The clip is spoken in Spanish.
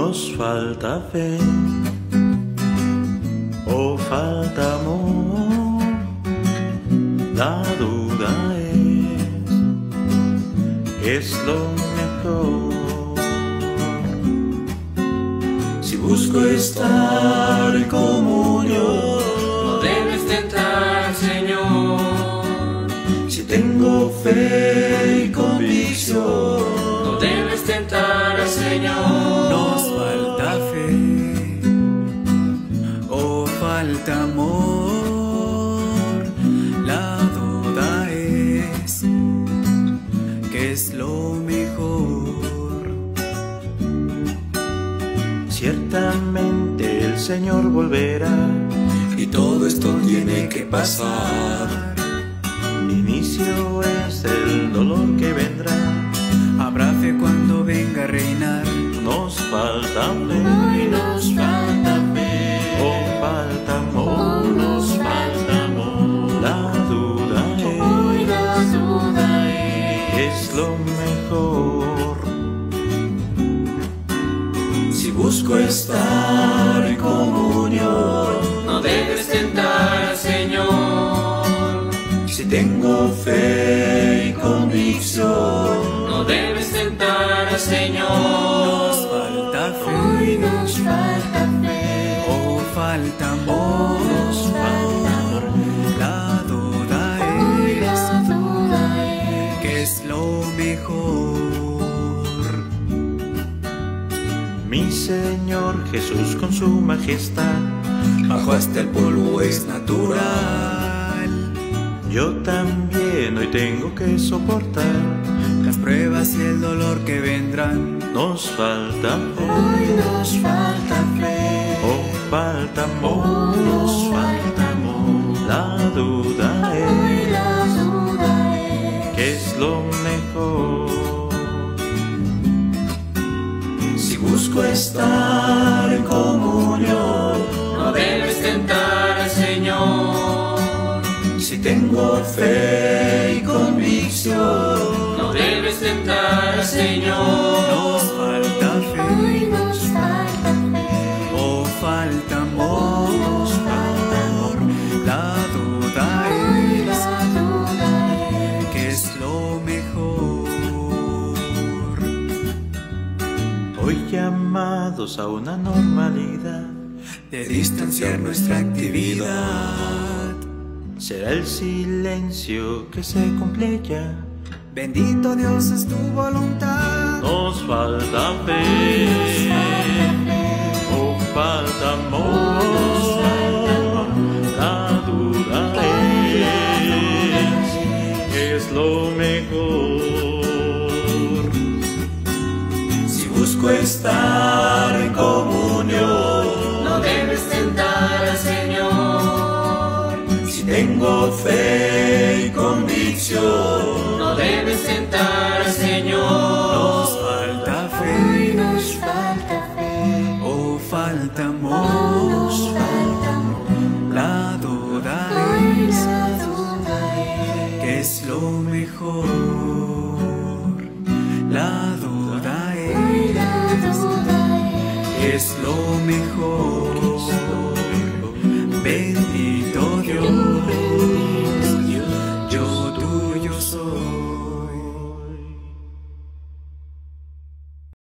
Nos falta fe o falta amor. La duda es, es lo mejor. Si busco estar en comunión, No debes tentar, Señor. si tengo fe falta amor. La duda es que es lo mejor. ciertamente el Señor volverá. Y todo esto tiene que pasar. Inicio es el dolor que vendrá. Habrá fe cuando venga a reinar. Nos falta fe, busco estar en comunión, No debes tentar al Señor. si tengo fe y convicción, No debes tentar al Nos Señor. falta fe Hoy nos falta fe. o falta amor. La duda Hoy es la duda es. que es lo mejor. Mi Señor Jesús con su majestad, Bajo hasta el polvo es natural. yo también hoy tengo que soportar. Las pruebas y el dolor que vendrán. Nos falta Hoy nos falta fe y convicción, No debes tentar al Señor. Nos falta fe Hoy nos falta fe. o falta amor. La duda Hoy es la duda es. que es lo mejor. hoy llamados a una normalidad, De distanciar nuestra actividad. Será el silencio que se cumple ya. Bendito Dios es tu voluntad. Nos falta fe, o falta amor, la duda es, es lo mejor. Si busco estar tengo fe y convicción, No debes tentar al Señor. Nos falta fe Hoy nos falta fe. o falta amor. Nos falta amor. La duda Hoy es la duda es. que es lo mejor. La duda Hoy la duda es, es lo mejor. Bendito